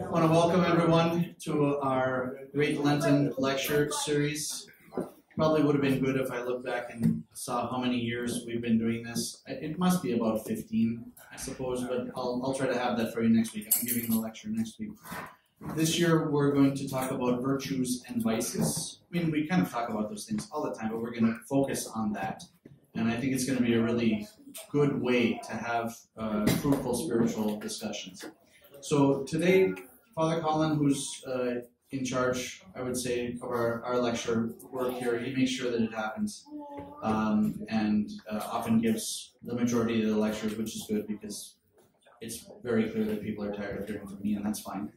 I want to welcome everyone to our Great Lenten Lecture Series. Probably would have been good if I looked back and saw how many years we've been doing this. It must be about 15, I suppose, but I'll, I'll try to have that for you next week. I'm giving the lecture next week. This year we're going to talk about virtues and vices. I mean, we kind of talk about those things all the time, but we're going to focus on that. And I think it's going to be a really good way to have uh, fruitful spiritual discussions. So today, Father Colin, who's uh, in charge, I would say, of our, our lecture work here, he makes sure that it happens um, and uh, often gives the majority of the lectures, which is good because it's very clear that people are tired of hearing from me, and that's fine.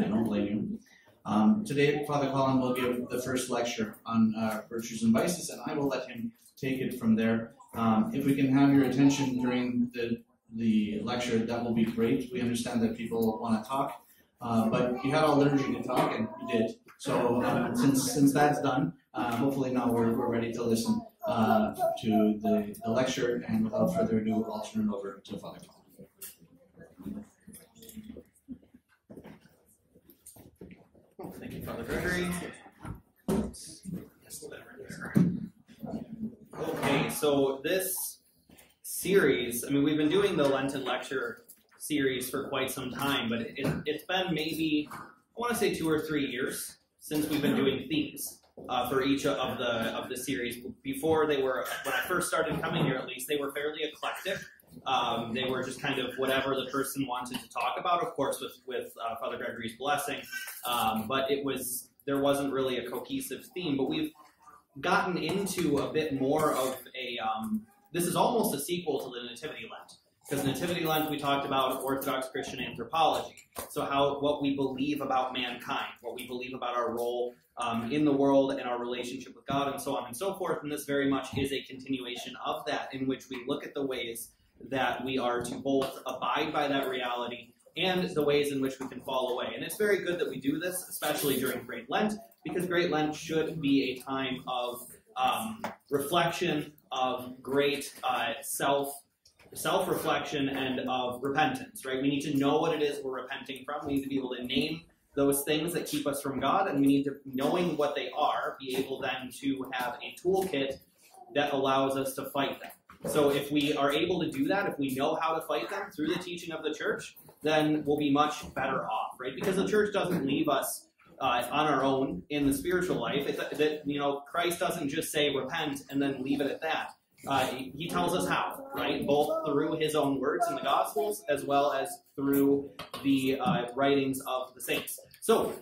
I don't blame you. Um, today, Father Colin will give the first lecture on uh, virtues and vices, and I will let him take it from there. Um, if we can have your attention during the, the lecture, that will be great. We understand that people want to talk, uh, but you had all the energy to talk, and you did. So uh, since since that's done, uh, hopefully now we're, we're ready to listen uh, to the, the lecture, and without further ado, I'll turn it over to Father Colin. Thank you, Father Gregory. Okay, so this series, I mean, we've been doing the Lenten lecture series for quite some time, but it, has been maybe, I want to say two or three years since we've been doing themes uh, for each of the of the series. Before they were, when I first started coming here, at least, they were fairly eclectic. Um, they were just kind of whatever the person wanted to talk about, of course, with with uh, Father Gregory's blessing. Um, but it was there wasn't really a cohesive theme. But we've gotten into a bit more of a. Um, this is almost a sequel to the Nativity Lent because Nativity Lent we talked about Orthodox Christian anthropology. So how what we believe about mankind, what we believe about our role um, in the world and our relationship with God, and so on and so forth. And this very much is a continuation of that, in which we look at the ways that we are to both abide by that reality and the ways in which we can fall away. And it's very good that we do this, especially during Great Lent, because Great Lent should be a time of um, reflection, of great uh, self self reflection, and of repentance. Right? We need to know what it is we're repenting from. We need to be able to name those things that keep us from God, and we need to, knowing what they are, be able then to have a toolkit that allows us to fight them. So if we are able to do that, if we know how to fight them through the teaching of the church, then we'll be much better off, right? Because the church doesn't leave us uh, on our own in the spiritual life. It, that you know, Christ doesn't just say repent and then leave it at that. Uh, he tells us how, right? Both through his own words in the Gospels as well as through the uh, writings of the saints. So,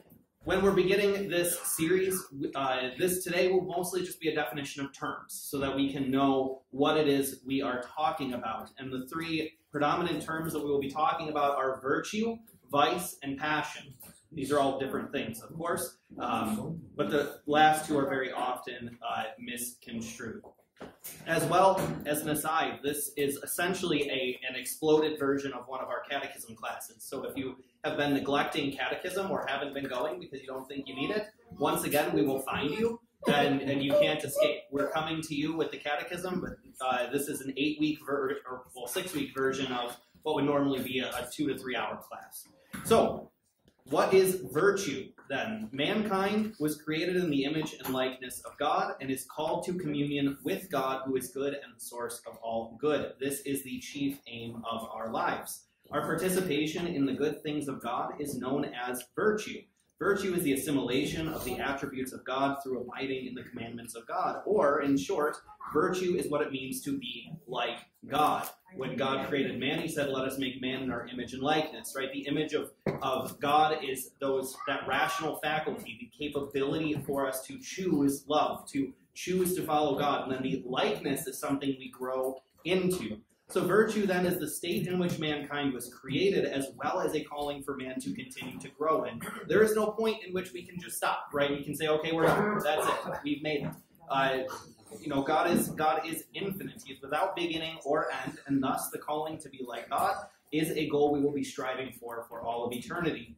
when we're beginning this series, uh, this today will mostly just be a definition of terms so that we can know what it is we are talking about. And the three predominant terms that we will be talking about are virtue, vice, and passion. These are all different things, of course, um, but the last two are very often uh, misconstrued. As well as an aside, this is essentially a, an exploded version of one of our catechism classes. So if you have been neglecting catechism or haven't been going because you don't think you need it, once again, we will find you and, and you can't escape. We're coming to you with the catechism, but uh, this is an eight week ver- or well, six week version of what would normally be a, a two to three hour class. So, what is virtue then? Mankind was created in the image and likeness of God and is called to communion with God, who is good and the source of all good. This is the chief aim of our lives. Our participation in the good things of God is known as virtue. Virtue is the assimilation of the attributes of God through abiding in the commandments of God. Or, in short, virtue is what it means to be like God. When God created man, he said, Let us make man in our image and likeness, right? The image of, of God is those that rational faculty, the capability for us to choose love, to choose to follow God. And then the likeness is something we grow into. So, virtue then is the state in which mankind was created, as well as a calling for man to continue to grow in. There is no point in which we can just stop, right? We can say, okay, we're done. That's it. We've made it. Uh, you know, God is God is infinite. He is without beginning or end, and thus the calling to be like God is a goal we will be striving for for all of eternity.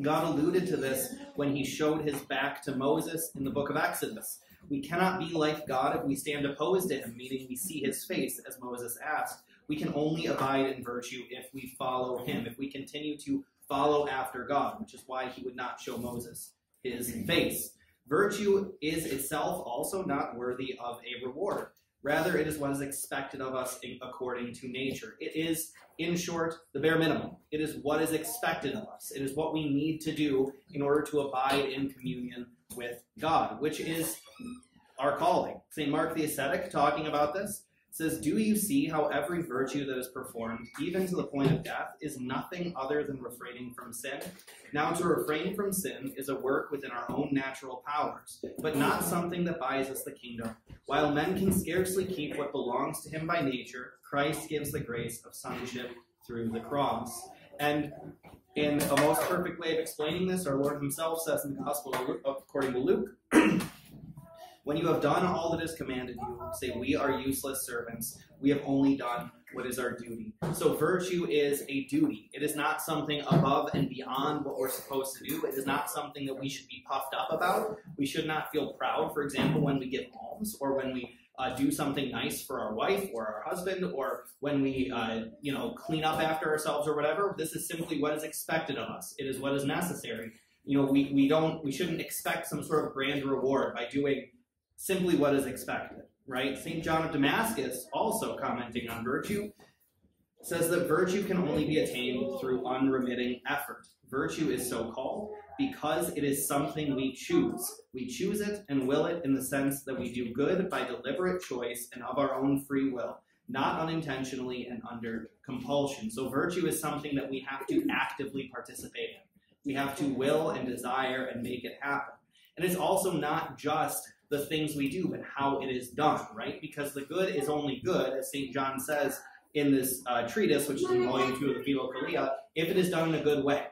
God alluded to this when he showed his back to Moses in the book of Exodus. We cannot be like God if we stand opposed to him, meaning we see his face, as Moses asked. We can only abide in virtue if we follow him, if we continue to follow after God, which is why he would not show Moses his face. Virtue is itself also not worthy of a reward. Rather, it is what is expected of us according to nature. It is, in short, the bare minimum. It is what is expected of us. It is what we need to do in order to abide in communion with God, which is our calling. St. Mark the Ascetic, talking about this, says, Do you see how every virtue that is performed, even to the point of death, is nothing other than refraining from sin? Now, to refrain from sin is a work within our own natural powers, but not something that buys us the kingdom. While men can scarcely keep what belongs to him by nature, Christ gives the grace of sonship through the cross. And in a most perfect way of explaining this, our Lord himself says in the Gospel according to Luke, When you have done all that is commanded you, say, We are useless servants. We have only done what is our duty. So, virtue is a duty. It is not something above and beyond what we're supposed to do. It is not something that we should be puffed up about. We should not feel proud, for example, when we give alms or when we uh, do something nice for our wife or our husband or when we uh, you know clean up after ourselves or whatever this is simply what is expected of us it is what is necessary you know we, we don't we shouldn't expect some sort of grand reward by doing simply what is expected, right? St. John of Damascus, also commenting on virtue, says that virtue can only be attained through unremitting effort. Virtue is so called because it is something we choose. We choose it and will it in the sense that we do good by deliberate choice and of our own free will, not unintentionally and under compulsion. So, virtue is something that we have to actively participate in. We have to will and desire and make it happen. And it's also not just the things we do, but how it is done, right? Because the good is only good, as St. John says in this uh, treatise, which is in volume 2 of the Philokalia, if it is done in a good way,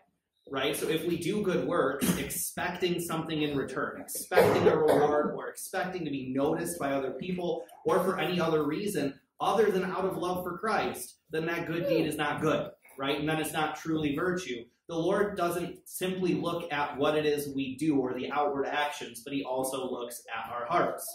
right? So if we do good work, expecting something in return, expecting a reward, or expecting to be noticed by other people, or for any other reason other than out of love for Christ, then that good deed is not good, right? And then it's not truly virtue the Lord doesn't simply look at what it is we do or the outward actions, but He also looks at our hearts.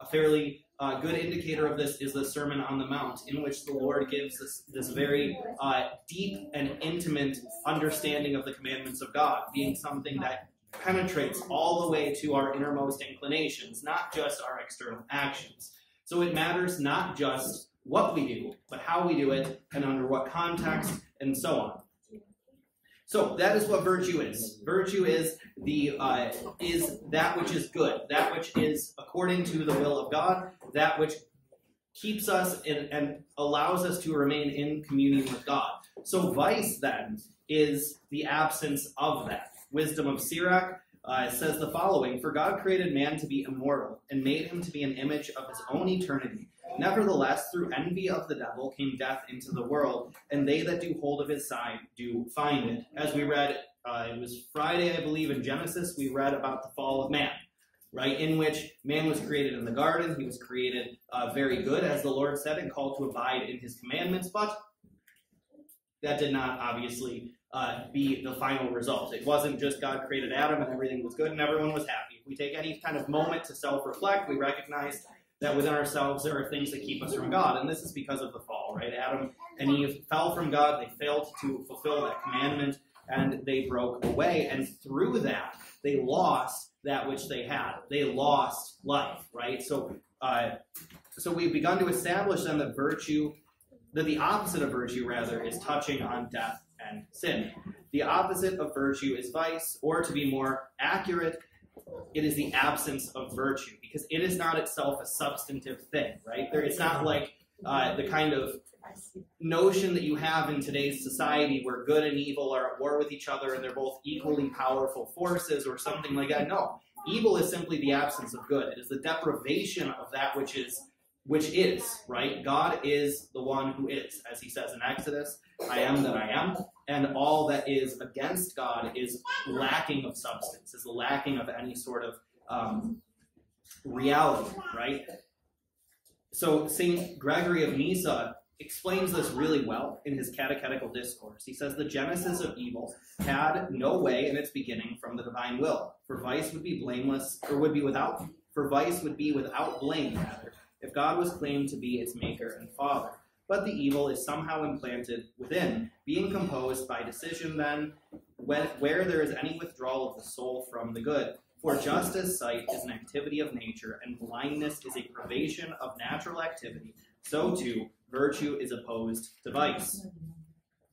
A fairly uh, good indicator of this is the Sermon on the Mount, in which the Lord gives this, this very uh, deep and intimate understanding of the commandments of God, being something that penetrates all the way to our innermost inclinations, not just our external actions. So it matters not just what we do, but how we do it and under what context and so on. So that is what virtue is. Virtue is the uh, is that which is good, that which is according to the will of God, that which keeps us in, and allows us to remain in communion with God. So vice then is the absence of that. Wisdom of Sirach uh, says the following: For God created man to be immortal and made him to be an image of his own eternity. Nevertheless, through envy of the devil came death into the world, and they that do hold of his side do find it. As we read, uh, it was Friday, I believe, in Genesis, we read about the fall of man, right? In which man was created in the garden. He was created uh, very good, as the Lord said, and called to abide in his commandments, but that did not obviously uh, be the final result. It wasn't just God created Adam and everything was good and everyone was happy. If we take any kind of moment to self reflect, we recognize that within ourselves there are things that keep us from God. And this is because of the fall, right? Adam and Eve fell from God, they failed to fulfill that commandment, and they broke away. And through that, they lost that which they had. They lost life, right? So, uh, so we've begun to establish then that virtue, that the opposite of virtue, rather, is touching on death and sin. The opposite of virtue is vice, or to be more accurate, it is the absence of virtue because it is not itself a substantive thing, right? There, it's not like uh, the kind of notion that you have in today's society where good and evil are at war with each other and they're both equally powerful forces or something like that. No, evil is simply the absence of good. It is the deprivation of that which is which is, right? God is the one who is, as he says in Exodus, I am that I am and all that is against God is lacking of substance, is lacking of any sort of um, reality, right? So St. Gregory of Nyssa explains this really well in his catechetical discourse. He says the genesis of evil had no way in its beginning from the divine will, for vice would be blameless, or would be without, for vice would be without blame, rather, if God was claimed to be its maker and father but the evil is somehow implanted within, being composed by decision then when, where there is any withdrawal of the soul from the good. For just as sight is an activity of nature, and blindness is a privation of natural activity, so too virtue is opposed to vice.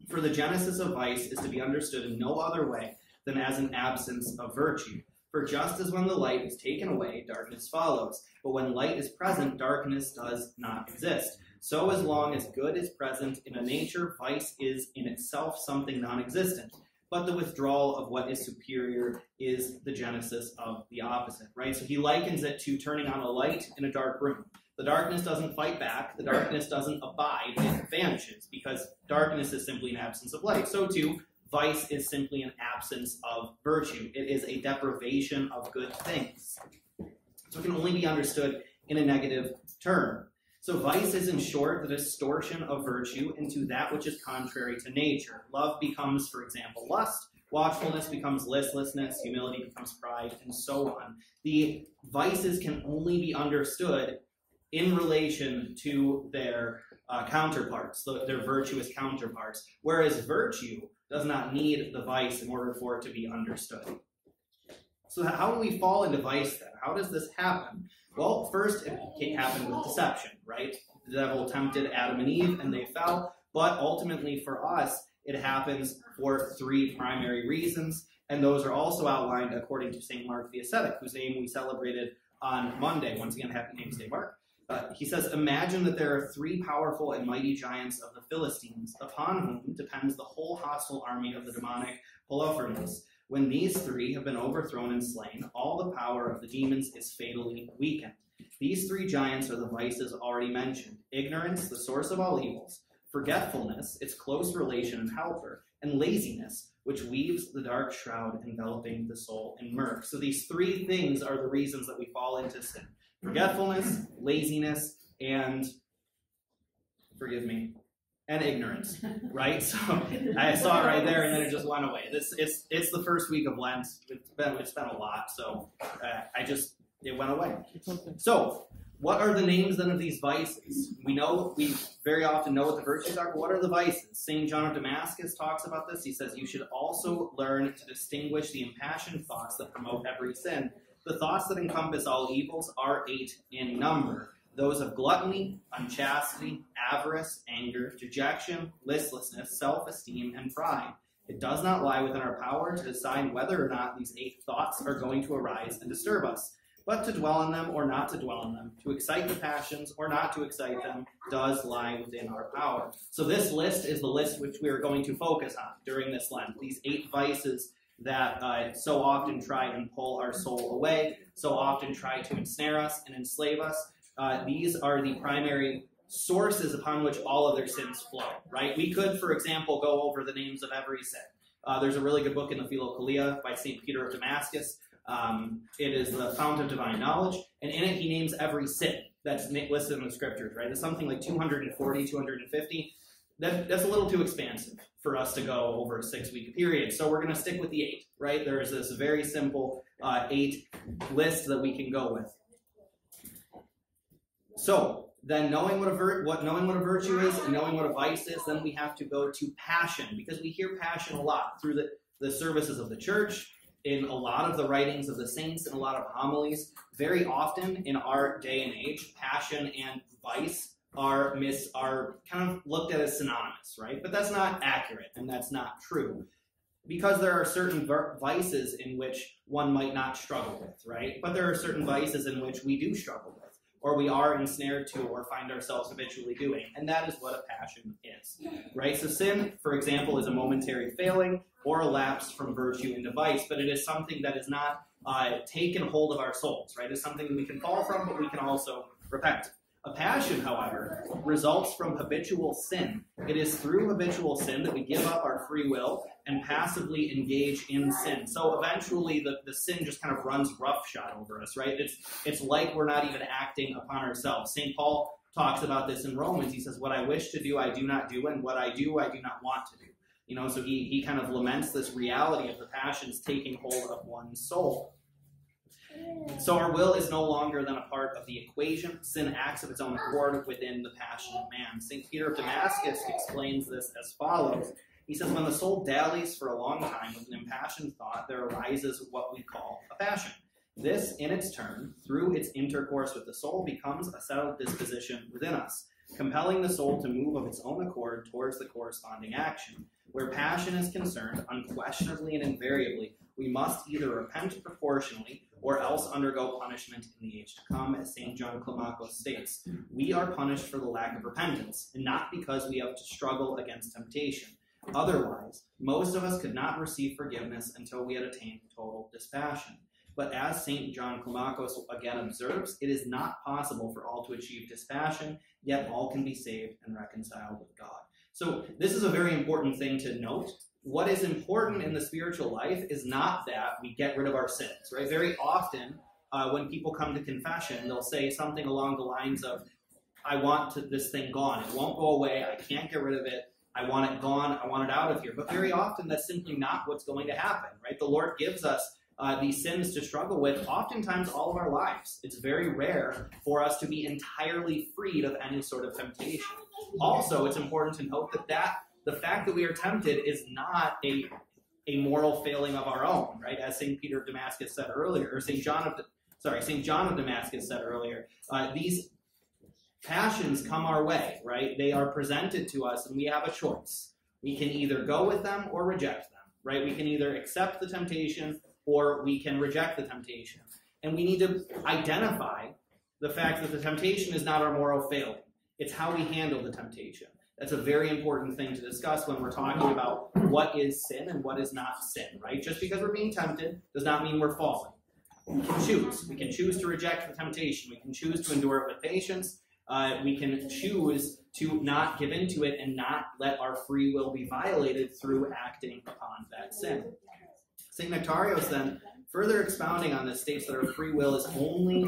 For the genesis of vice is to be understood in no other way than as an absence of virtue. For just as when the light is taken away, darkness follows. But when light is present, darkness does not exist. So as long as good is present in a nature, vice is in itself something non existent. But the withdrawal of what is superior is the genesis of the opposite, right? So he likens it to turning on a light in a dark room. The darkness doesn't fight back, the darkness doesn't abide, it vanishes because darkness is simply an absence of light. So too, vice is simply an absence of virtue. It is a deprivation of good things. So it can only be understood in a negative term. So vice is, in short, the distortion of virtue into that which is contrary to nature. Love becomes, for example, lust. Watchfulness becomes listlessness. Humility becomes pride, and so on. The vices can only be understood in relation to their uh, counterparts, their virtuous counterparts. Whereas virtue does not need the vice in order for it to be understood. So, how do we fall into vice then? How does this happen? Well, first, it happened with deception, right? The devil tempted Adam and Eve and they fell. But ultimately, for us, it happens for three primary reasons. And those are also outlined according to St. Mark the Ascetic, whose name we celebrated on Monday. Once again, happy name's day, Mark. Uh, he says, Imagine that there are three powerful and mighty giants of the Philistines, upon whom depends the whole hostile army of the demonic Holofernes. When these three have been overthrown and slain, all the power of the demons is fatally weakened. These three giants are the vices already mentioned ignorance, the source of all evils, forgetfulness, its close relation and helper, and laziness, which weaves the dark shroud enveloping the soul in murk. So these three things are the reasons that we fall into sin forgetfulness, laziness, and forgive me, and ignorance, right? So I saw it right there, and then it just went away. This it's it's the first week of Lent. It's been it's been a lot, so uh, I just it went away. So what are the names then of these vices? We know we very often know what the virtues are, but what are the vices? Saint John of Damascus talks about this. He says you should also learn to distinguish the impassioned thoughts that promote every sin. The thoughts that encompass all evils are eight in number those of gluttony, unchastity, avarice, anger, dejection, listlessness, self esteem, and pride. It does not lie within our power to decide whether or not these eight thoughts are going to arise and disturb us. But to dwell on them or not to dwell on them, to excite the passions or not to excite them, does lie within our power. So, this list is the list which we are going to focus on during this Lent. These eight vices that uh, so often try and pull our soul away, so often try to ensnare us and enslave us. Uh, these are the primary sources upon which all other sins flow, right? We could, for example, go over the names of every sin. Uh, there's a really good book in the Philokalia by St. Peter of Damascus. Um, it is the fount of divine knowledge, and in it he names every sin that's listed in the scriptures, right? It's something like 240, 250. That, that's a little too expansive for us to go over a six week period. So we're going to stick with the eight, right? There's this very simple uh, eight list that we can go with. So then knowing what a vir- what knowing what a virtue is and knowing what a vice is, then we have to go to passion because we hear passion a lot through the, the services of the church, in a lot of the writings of the saints, and a lot of homilies. Very often in our day and age, passion and vice are mis are kind of looked at as synonymous, right? But that's not accurate and that's not true. Because there are certain vices in which one might not struggle with, right? But there are certain vices in which we do struggle with or we are ensnared to or find ourselves habitually doing. And that is what a passion is. Right? So sin, for example, is a momentary failing or a lapse from virtue into vice, but it is something that is not uh, taken hold of our souls, right? It's something we can fall from, but we can also repent. A passion, however, results from habitual sin. It is through habitual sin that we give up our free will and passively engage in sin. So eventually the, the sin just kind of runs roughshod over us, right? It's, it's like we're not even acting upon ourselves. St. Paul talks about this in Romans. He says, What I wish to do, I do not do, and what I do, I do not want to do. You know, so he, he kind of laments this reality of the passions taking hold of one's soul. So our will is no longer than a part of the equation. Sin acts of its own accord within the passion passionate man. St. Peter of Damascus explains this as follows. He says, when the soul dallies for a long time with an impassioned thought, there arises what we call a passion. This, in its turn, through its intercourse with the soul, becomes a settled disposition within us, compelling the soul to move of its own accord towards the corresponding action. Where passion is concerned, unquestionably and invariably, we must either repent proportionally or else undergo punishment in the age to come, as St. John Climacus states. We are punished for the lack of repentance, and not because we have to struggle against temptation. Otherwise, most of us could not receive forgiveness until we had attained total dispassion. But as St. John Climacus again observes, it is not possible for all to achieve dispassion, yet all can be saved and reconciled with God. So, this is a very important thing to note what is important in the spiritual life is not that we get rid of our sins, right? Very often, uh, when people come to confession, they'll say something along the lines of, I want to, this thing gone. It won't go away. I can't get rid of it. I want it gone. I want it out of here. But very often, that's simply not what's going to happen, right? The Lord gives us uh, these sins to struggle with, oftentimes all of our lives. It's very rare for us to be entirely freed of any sort of temptation. Also, it's important to note that that the fact that we are tempted is not a a moral failing of our own, right? As Saint Peter of Damascus said earlier, or Saint John of sorry, Saint John of Damascus said earlier. Uh, these passions come our way, right? They are presented to us, and we have a choice. We can either go with them or reject them, right? We can either accept the temptation or we can reject the temptation, and we need to identify the fact that the temptation is not our moral failing. It's how we handle the temptation. That's a very important thing to discuss when we're talking about what is sin and what is not sin, right? Just because we're being tempted does not mean we're falling. We can choose. We can choose to reject the temptation. We can choose to endure it with patience. Uh, we can choose to not give into it and not let our free will be violated through acting upon that sin. St. Nectarios then, further expounding on this, states that our free will is only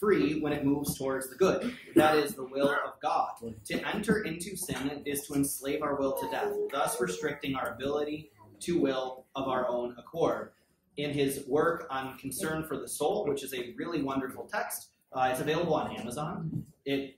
free when it moves towards the good. That is the will of God. To enter into sin is to enslave our will to death, thus restricting our ability to will of our own accord. In his work on concern for the soul, which is a really wonderful text, uh, it's available on Amazon. It,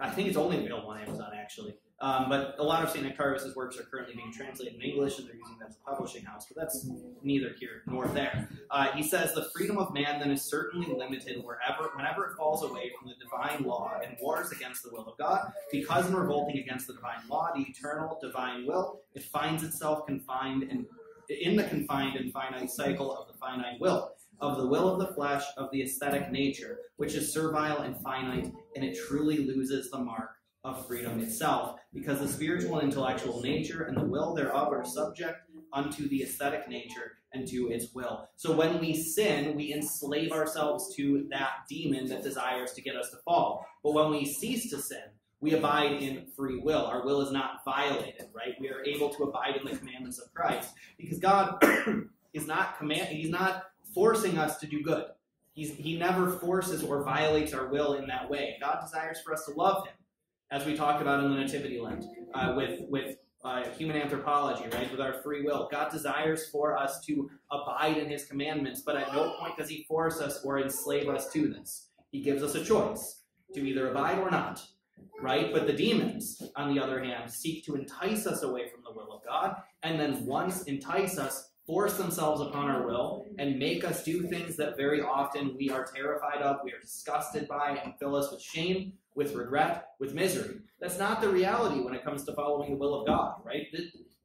I think it's only available on Amazon actually. Um, but a lot of St. Nectarius' works are currently being translated in English, and they're using that as a publishing house, but that's neither here nor there. Uh, he says the freedom of man then is certainly limited wherever, whenever it falls away from the divine law and wars against the will of God, because in revolting against the divine law, the eternal divine will, it finds itself confined in, in the confined and finite cycle of the finite will of the will of the flesh, of the aesthetic nature, which is servile and finite, and it truly loses the mark of freedom itself, because the spiritual and intellectual nature and the will thereof are subject unto the aesthetic nature and to its will. So when we sin, we enslave ourselves to that demon that desires to get us to fall. But when we cease to sin, we abide in free will. Our will is not violated, right? We are able to abide in the commandments of Christ because God is not command. He's not forcing us to do good. He's, he never forces or violates our will in that way. God desires for us to love Him as we talked about in the Nativity Lent, uh, with with uh, human anthropology, right? With our free will, God desires for us to abide in His commandments, but at no point does He force us or enslave us to this. He gives us a choice to either abide or not, right? But the demons, on the other hand, seek to entice us away from the will of God, and then once entice us, force themselves upon our will and make us do things that very often we are terrified of, we are disgusted by, and fill us with shame with regret, with misery. That's not the reality when it comes to following the will of God, right?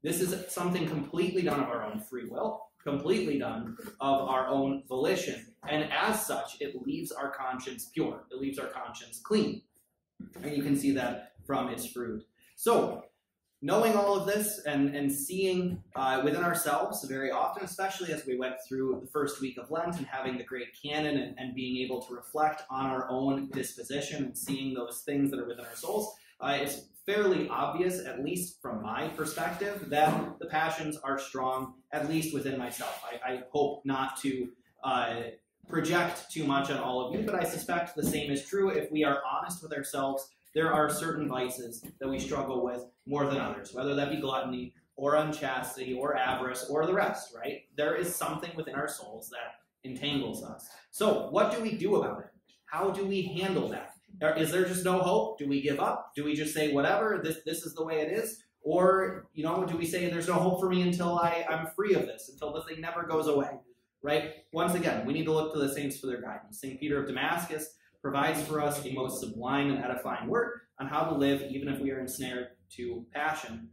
This is something completely done of our own free will, completely done of our own volition. And as such, it leaves our conscience pure, it leaves our conscience clean. And you can see that from its fruit. So, knowing all of this and, and seeing uh, within ourselves very often, especially as we went through the first week of Lent and having the great canon and, and being able to reflect on our own disposition and seeing those things that are within our souls, uh, it's fairly obvious, at least from my perspective, that the passions are strong, at least within myself. I, I hope not to. Uh, project too much on all of you, but I suspect the same is true if we are honest with ourselves there are certain vices that we struggle with more than others, whether that be gluttony or unchastity or avarice or the rest, right? There is something within our souls that entangles us. So, what do we do about it? How do we handle that? Is there just no hope? Do we give up? Do we just say whatever, this this is the way it is? Or, you know, do we say there's no hope for me until I, I'm free of this, until the thing never goes away? Right? Once again, we need to look to the saints for their guidance. St. Peter of Damascus provides for us a most sublime and edifying work on how to live even if we are ensnared to passion.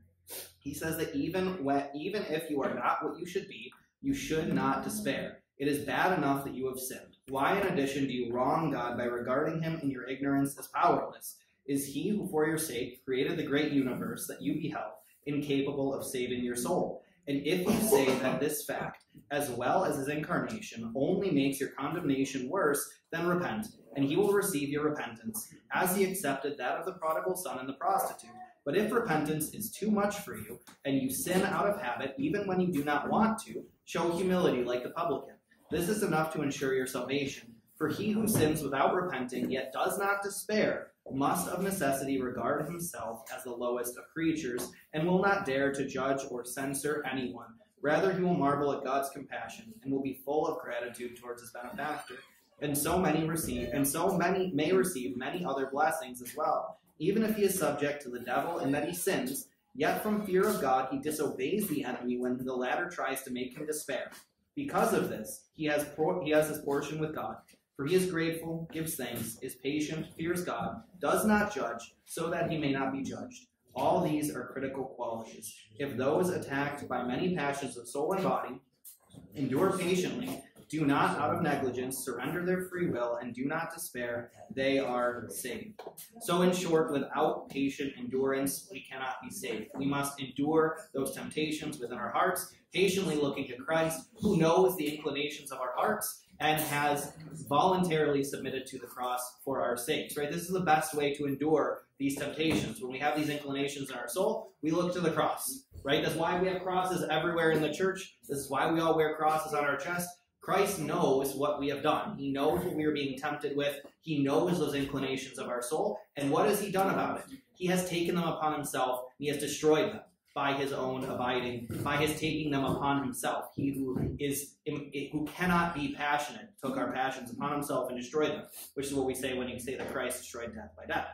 He says that even when, even if you are not what you should be, you should not despair. It is bad enough that you have sinned. Why, in addition, do you wrong God by regarding him in your ignorance as powerless? Is he who, for your sake, created the great universe that you beheld, incapable of saving your soul? And if you say that this fact, as well as his incarnation, only makes your condemnation worse, then repent, and he will receive your repentance, as he accepted that of the prodigal son and the prostitute. But if repentance is too much for you, and you sin out of habit, even when you do not want to, show humility like the publican. This is enough to ensure your salvation. For he who sins without repenting, yet does not despair, must of necessity regard himself as the lowest of creatures, and will not dare to judge or censor anyone. Rather, he will marvel at God's compassion, and will be full of gratitude towards his benefactor. And so many receive, and so many may receive many other blessings as well. Even if he is subject to the devil and that he sins, yet from fear of God he disobeys the enemy when the latter tries to make him despair. Because of this, he has he has his portion with God. For he is grateful, gives thanks, is patient, fears God, does not judge, so that he may not be judged. All these are critical qualities. If those attacked by many passions of soul and body endure patiently, do not, out of negligence, surrender their free will, and do not despair, they are saved. So, in short, without patient endurance, we cannot be saved. We must endure those temptations within our hearts, patiently looking to Christ, who knows the inclinations of our hearts and has voluntarily submitted to the cross for our sakes, right? This is the best way to endure these temptations. When we have these inclinations in our soul, we look to the cross, right? That's why we have crosses everywhere in the church. This is why we all wear crosses on our chest. Christ knows what we have done. He knows what we are being tempted with. He knows those inclinations of our soul. And what has he done about it? He has taken them upon himself. He has destroyed them by his own abiding, by his taking them upon himself. He who is who cannot be passionate took our passions upon himself and destroyed them, which is what we say when you say that Christ destroyed death by death.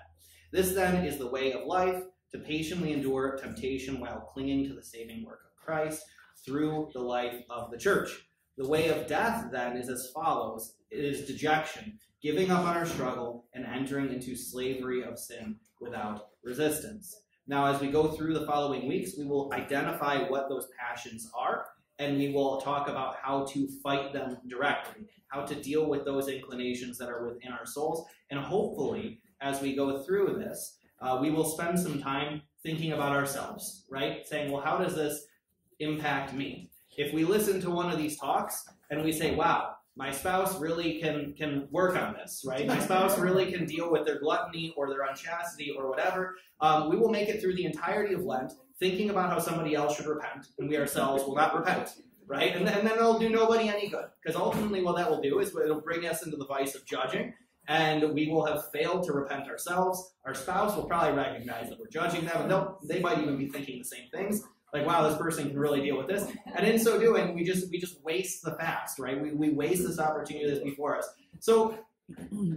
This then is the way of life to patiently endure temptation while clinging to the saving work of Christ through the life of the church. The way of death then is as follows: it is dejection, giving up on our struggle, and entering into slavery of sin without resistance. Now, as we go through the following weeks, we will identify what those passions are, and we will talk about how to fight them directly, how to deal with those inclinations that are within our souls. And hopefully, as we go through this, uh, we will spend some time thinking about ourselves, right? Saying, well, how does this impact me? If we listen to one of these talks and we say, wow, my spouse really can can work on this, right? My spouse really can deal with their gluttony or their unchastity or whatever. Um, we will make it through the entirety of Lent thinking about how somebody else should repent, and we ourselves will not repent, right? And, and then it'll do nobody any good, because ultimately what that will do is it'll bring us into the vice of judging, and we will have failed to repent ourselves. Our spouse will probably recognize that we're judging them, and they might even be thinking the same things like wow this person can really deal with this. And in so doing we just we just waste the fast right? We, we waste this opportunity that's before us. So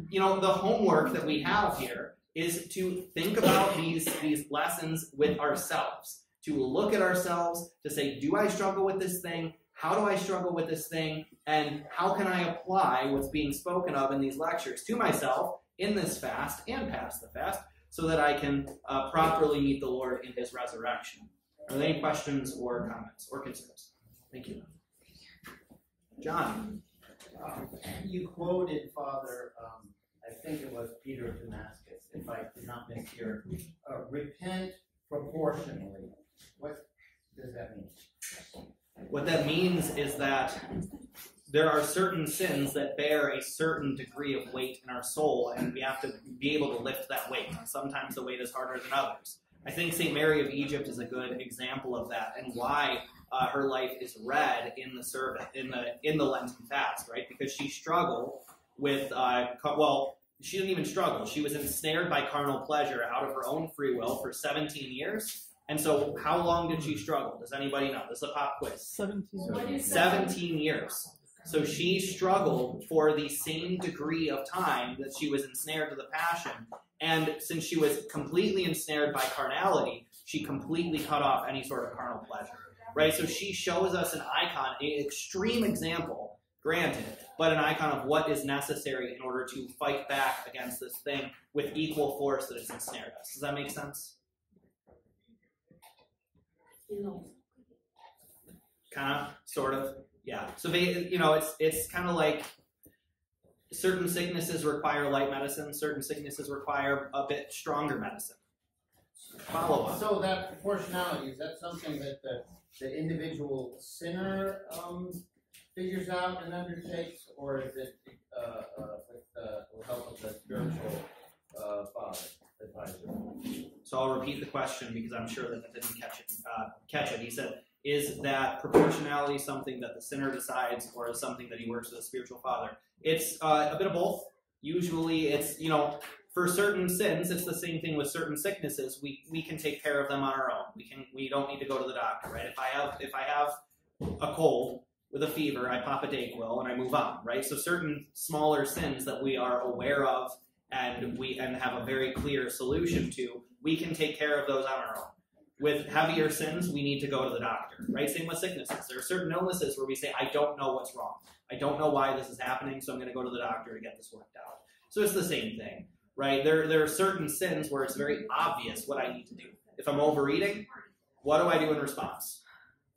you know the homework that we have here is to think about these these lessons with ourselves. To look at ourselves to say do i struggle with this thing? How do i struggle with this thing? And how can i apply what's being spoken of in these lectures to myself in this fast and past the fast so that i can uh, properly meet the lord in his resurrection are there any questions or comments or concerns? Thank you. John. Um, you quoted Father, um, I think it was Peter of Damascus, if I did not mishear, uh, repent proportionally. What does that mean? What that means is that there are certain sins that bear a certain degree of weight in our soul, and we have to be able to lift that weight. Sometimes the weight is harder than others. I think St. Mary of Egypt is a good example of that and why uh, her life is read in the service in the in the Lenten fast, right? Because she struggled with uh, well, she didn't even struggle. She was ensnared by carnal pleasure out of her own free will for 17 years. And so, how long did she struggle? Does anybody know? This is a pop quiz. 17. 17 years. So she struggled for the same degree of time that she was ensnared to the passion. And since she was completely ensnared by carnality, she completely cut off any sort of carnal pleasure. Right? So she shows us an icon, an extreme example, granted, but an icon of what is necessary in order to fight back against this thing with equal force that has ensnared us. Does that make sense? Kind of, sort of, yeah. So they, you know, it's it's kind of like certain sicknesses require light medicine, certain sicknesses require a bit stronger medicine. Follow up. So that proportionality, is that something that the, the individual sinner, um, figures out and undertakes, or is it, uh, uh, with the, the help of the spiritual, uh, father, advisor? So I'll repeat the question because I'm sure that I didn't catch it. Uh, catch it. He said, "Is that proportionality something that the sinner decides, or is something that he works with a spiritual father?" It's uh, a bit of both. Usually, it's you know, for certain sins, it's the same thing with certain sicknesses. We we can take care of them on our own. We can we don't need to go to the doctor, right? If I have if I have a cold with a fever, I pop a Dayquil and I move on, right? So certain smaller sins that we are aware of and we and have a very clear solution to, we can take care of those on our own. With heavier sins, we need to go to the doctor, right? Same with sicknesses. There are certain illnesses where we say, I don't know what's wrong. I don't know why this is happening, so I'm going to go to the doctor to get this worked out. So it's the same thing, right? There, there are certain sins where it's very obvious what I need to do. If I'm overeating, what do I do in response?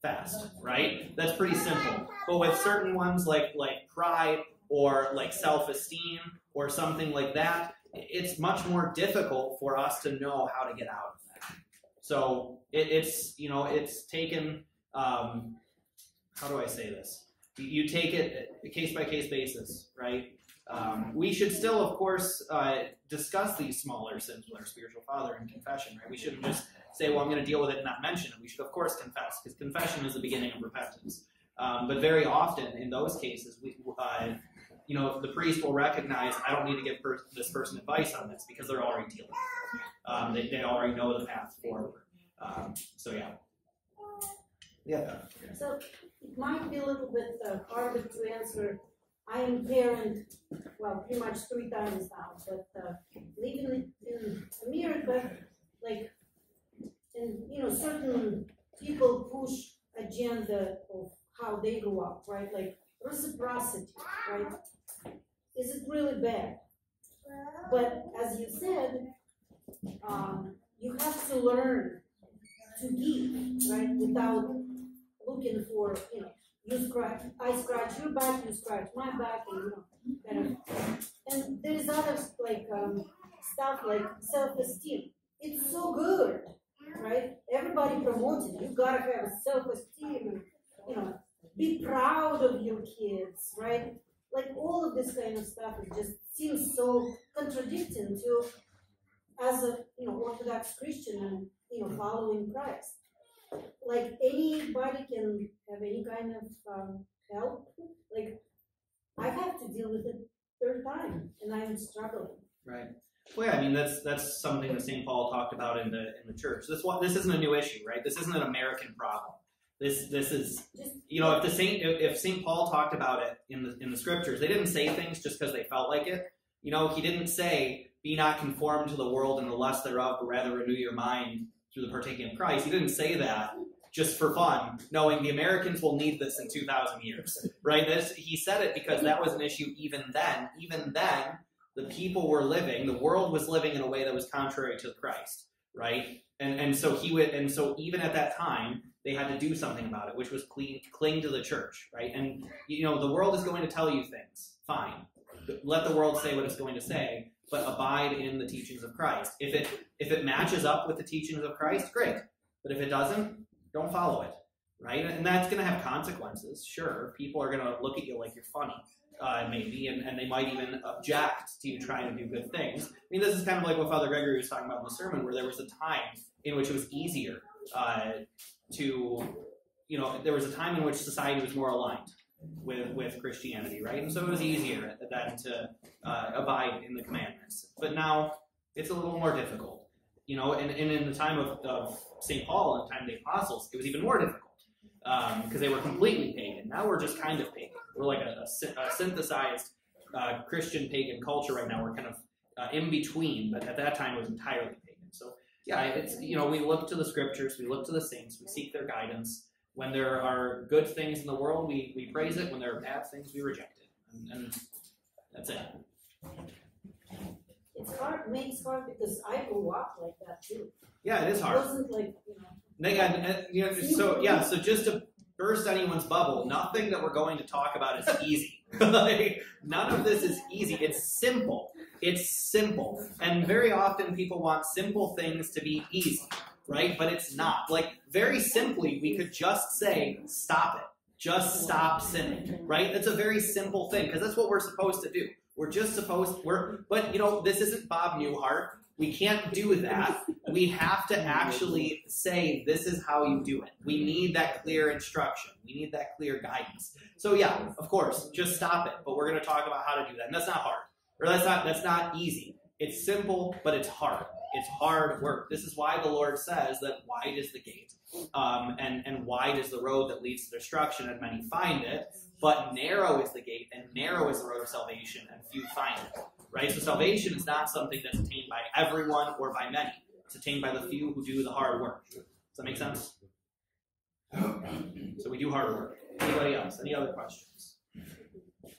Fast, right? That's pretty simple. But with certain ones like like pride or like self-esteem or something like that, it's much more difficult for us to know how to get out. So it, it's you know it's taken. Um, how do I say this? You, take it a case by case basis, right? Um, we should still, of course, uh, discuss these smaller sins with our spiritual father in confession, right? We shouldn't just say, well, I'm going to deal with it and not mention it. We should, of course, confess, because confession is the beginning of repentance. Um, but very often, in those cases, we, uh, you know, the priest will recognize I don't need to give per- this person advice on this because they're already dealing with it. Um, they, they already know the path forward. Um, so, yeah. Yeah. So it might be a little bit uh, harder to answer. I am parent, well, pretty much three times now, but uh, living in America, like, and you know, certain people push agenda of how they grew up, right? Like reciprocity, right? Is it really bad? But as you said, um, you have to learn to give, right? Without looking for, you know, you scratch, I scratch your back, you scratch my back, and you know, kind of. And there's other like um, stuff like self-esteem. It's so good, right? Everybody promotes it. You gotta have self-esteem, you know, be proud of your kids, right? Like all of this kind of stuff, it just seems so contradicting to, as a you know Orthodox Christian and you know following Christ like anybody can have any kind of um, help. Like I have to deal with it third time, and I'm struggling. Right. Well, yeah, I mean that's that's something that St. Paul talked about in the in the church. This what this isn't a new issue, right? This isn't an American problem. This this is you know if the Saint if, if St. Paul talked about it in the in the scriptures, they didn't say things just because they felt like it. You know, he didn't say be not conformed to the world and the lust thereof, but rather renew your mind through the partaking of Christ. He didn't say that just for fun, knowing the Americans will need this in 2,000 years, right? This, he said it because that was an issue even then. Even then, the people were living, the world was living in a way that was contrary to Christ, right? And, and so he would, and so even at that time, they had to do something about it, which was clean, cling to the church, right? And you know, the world is going to tell you things. Fine, let the world say what it's going to say, but abide in the teachings of Christ. If it if it matches up with the teachings of Christ, great. But if it doesn't, don't follow it, right? And that's going to have consequences. Sure, people are going to look at you like you're funny, uh, maybe, and, and they might even object to you trying to do good things. I mean, this is kind of like what Father Gregory was talking about in the sermon, where there was a time in which it was easier uh, to, you know, there was a time in which society was more aligned with with Christianity, right? And so it was easier then to uh, abide in the commandments. But now it's a little more difficult you know, and, and in the time of, of St. Paul and the time of the apostles, it was even more difficult because um, they were completely pagan. Now we're just kind of pagan. We're like a, a, a synthesized uh, Christian pagan culture right now. We're kind of uh, in between, but at that time it was entirely pagan. So yeah, it's you know we look to the scriptures, we look to the saints, we seek their guidance. When there are good things in the world, we, we praise it. When there are bad things, we reject it, and, and that's it. It's hard, makes hard because I grew up like that too. Yeah, it is It hard. wasn't like, you know. And, you know, so yeah, so just to burst anyone's bubble, nothing that we're going to talk about is easy. like, none of this is easy. It's simple. It's simple, and very often people want simple things to be easy, right? But it's not. Like very simply, we could just say, "Stop it." Just stop sinning, right? That's a very simple thing because that's what we're supposed to do. We're just supposed we're but you know this isn't Bob Newhart. We can't do that. We have to actually say this is how you do it. We need that clear instruction. We need that clear guidance. So yeah, of course, just stop it. But we're going to talk about how to do that, and that's not hard, or that's not that's not easy. It's simple, but it's hard. It's hard work. This is why the Lord says that wide is the gate, um, and and wide is the road that leads to destruction, and many find it. But narrow is the gate, and narrow is the road of salvation, and few find it. Right? So salvation is not something that's attained by everyone or by many. It's attained by the few who do the hard work. Does that make sense? So we do hard work. Anybody else? Any other questions?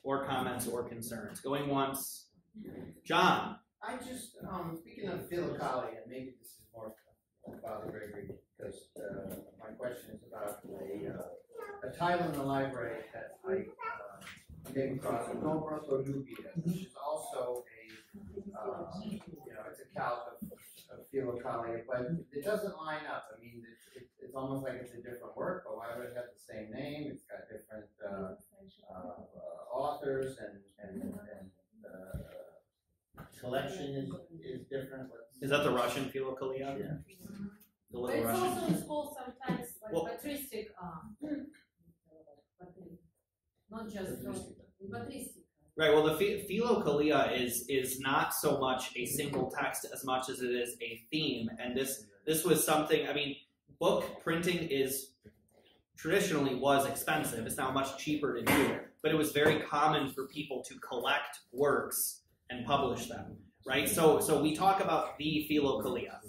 Or comments or concerns? Going once. John. I just, um, speaking of philokalia, and maybe this is more for Father Gregory, because, uh, my question is about a, uh, a title in the library that I, uh, came across, Nobra Nubia, which is also a, uh, you know, it's a calque of, of philokalia, but it doesn't line up, I mean, it's, it's, it's almost like it's a different work, but why would it have the same name, it's got different, uh, uh, uh, authors and, and, and, collection is, is different. What's- Is that the Russian Philokalia? Yeah. The But little it's Russian? also in school sometimes like Well- patristic, um, patri- not just patristic. Right. Well, the Phi- Philokalia is is not so much a single text as much as it is a theme, and this this was something. I mean, book printing is traditionally was expensive. It's now much cheaper to do, but it was very common for people to collect works and publish them. Right. So so we talk about the Philokalia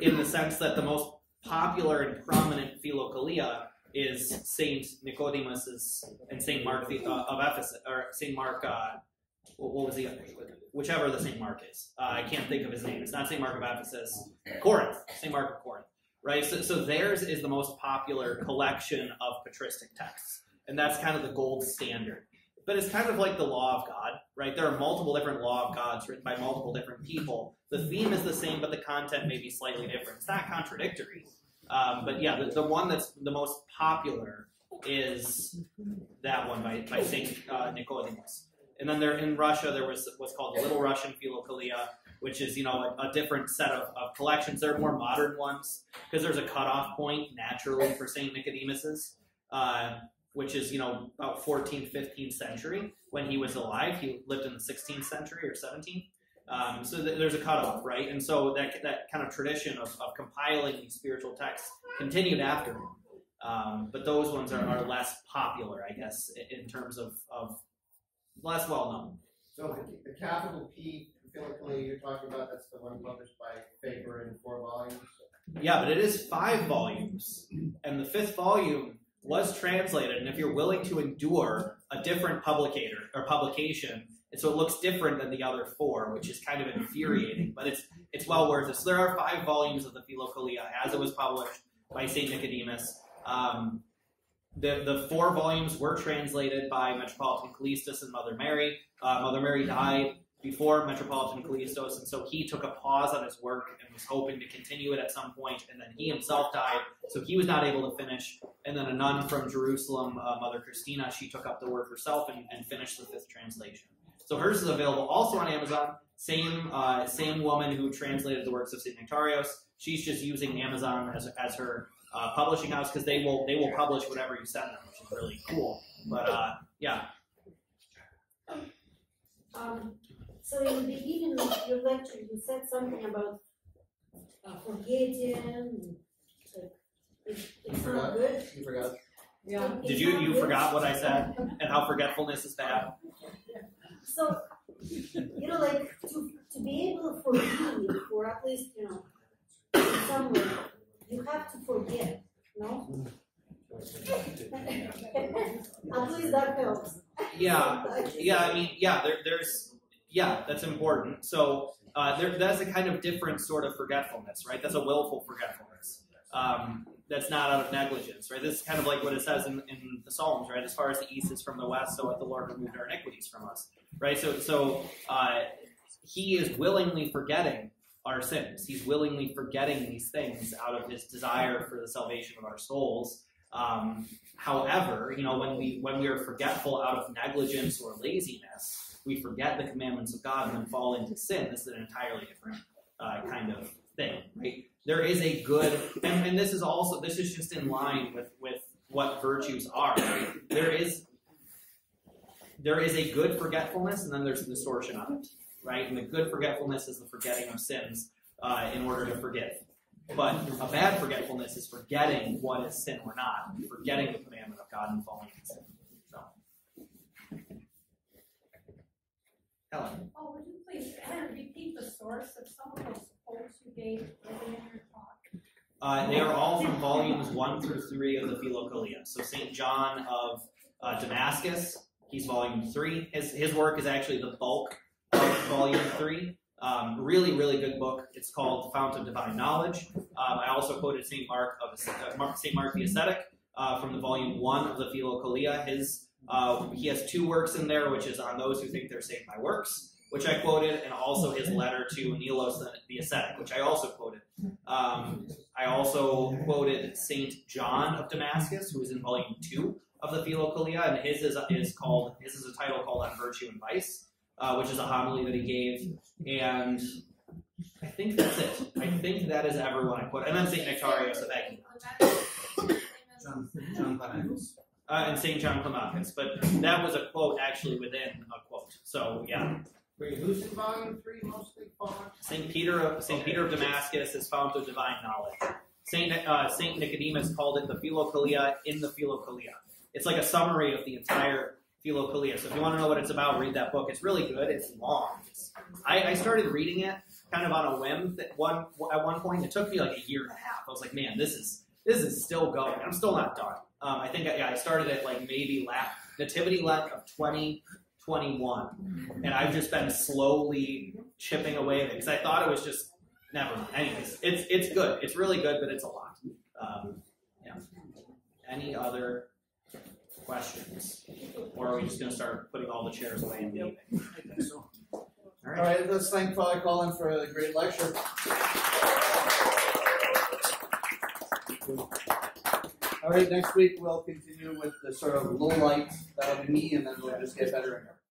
in the sense that the most popular and prominent Philokalia is Saint Nicodemus's and Saint Mark the, uh, of Ephesus or Saint Mark. Uh, what was the whichever the Saint Mark is? Uh, I can't think of his name. It's not Saint Mark of Ephesus. Corinth. Saint Mark of Corinth. Right. So, so theirs is the most popular collection of patristic texts, and that's kind of the gold standard. But it's kind of like the law of God, right? There are multiple different law of gods written by multiple different people. The theme is the same, but the content may be slightly different. It's not contradictory. Um, but yeah, the, the one that's the most popular is that one by, by Saint uh, Nicodemus. And then there in Russia there was what's called the Little Russian Philokalia, which is you know a, a different set of, of collections. There are more modern ones because there's a cutoff point naturally for Saint Nicodemus's, uh, which is you know about 14th, 15th century when he was alive. He lived in the 16th century or 17th. Um, so th- there's a cutoff, right? And so that, that kind of tradition of, of compiling these spiritual texts continued after him. Um, but those ones are, are less popular, I guess, i- in terms of, of less well known. So the, the capital P philokalia you're talking about, that's the one published by Faber in four volumes? Yeah, but it is five volumes, and the fifth volume was translated. And if you're willing to endure a different publicator or publication, and so it looks different than the other four, which is kind of infuriating, but it's it's well worth it. So there are five volumes of the Philokalia as it was published by Saint Nicodemus. Um, the the four volumes were translated by Metropolitan Callistus and Mother Mary. Uh, Mother Mary died before Metropolitan Callistus, and so he took a pause on his work and was hoping to continue it at some point, and then he himself died, so he was not able to finish. And then a nun from Jerusalem, uh, Mother Christina, she took up the work herself and, and finished the fifth translation. So hers is available also on Amazon. Same uh, same woman who translated the works of St. Nectarios. She's just using Amazon as, as her uh, publishing house because they will they will publish whatever you send them, which is really cool. But uh, yeah, Um, so in the beginning of your lecture, you said something about uh, forgetting, like, it, it's forgot? not good. You forgot? Yeah. Did it's you you good. forgot what I said and how forgetfulness is bad? So, you know, like to, to be able to forgive, or at least, you know, in some way, you have to forget, no? At least that helps. Yeah, yeah. I mean, yeah. There, there's, yeah. That's important. So uh, there, that's a kind of different sort of forgetfulness, right? That's a willful forgetfulness. Um, that's not out of negligence, right? This is kind of like what it says in, in the Psalms, right? As far as the east is from the west, so hath the Lord removed our iniquities from us, right? So, so uh, he is willingly forgetting our sins. He's willingly forgetting these things out of his desire for the salvation of our souls. Um, however, you know, when we when we are forgetful out of negligence or laziness, we forget the commandments of God and then fall into sin. This is an entirely different uh, kind of thing, right? There is a good, and, and this is also this is just in line with with what virtues are. There is there is a good forgetfulness, and then there's a distortion of it, right? And the good forgetfulness is the forgetting of sins uh, in order to forgive. But a bad forgetfulness is forgetting what is sin or not, forgetting the commandment of God and falling into sin. Helen, Oh, would you please repeat the source of some of those quotes you gave in your talk? uh, they are all from volumes one through three of the Philokalia. So Saint John of uh, Damascus, he's volume three. His his work is actually the bulk of volume three. Um, really, really good book. It's called Fount of Divine Knowledge. Um, I also quoted Saint Mark of uh, Saint Mark the Ascetic uh, from the volume one of the Philokalia. His uh, he has two works in there, which is on those who think they're saved by works, which I quoted, and also his letter to Aeneas the, the Ascetic, which I also quoted. Um, I also quoted Saint John of Damascus, who is in volume two of the Philokalia, and his is, is called his is a title called On Virtue and Vice, uh, which is a homily that he gave, and I think that's it. I think that is everyone I quote, and then Saint Nectarius of Egg, John, John Clemens. Uh, and Saint John Climacus, but that was a quote actually within a quote. So yeah, Wait, who's in volume three mostly? Saint Peter of Saint Peter of Damascus is fount of divine knowledge. Saint uh, Saint Nicodemus called it the Philokalia in the Philokalia. It's like a summary of the entire Philokalia. So if you want to know what it's about, read that book. It's really good. It's long. It's, I, I started reading it kind of on a whim. That one at one point, it took me like a year and a half. I was like, man, this is this is still going. I'm still not done. Um, I think I, yeah, I started at like maybe lap nativity lap of 2021, and I've just been slowly chipping away at it because I thought it was just never mind. Anyways, it's it's good. It's really good, but it's a lot. Um, yeah. Any other questions, or are we just gonna start putting all the chairs away and leaving? All All right. right, let's thank Father Colin for a great lecture. All right, next week we'll continue with the sort of low light. That'll be me, and then we'll just get better and better.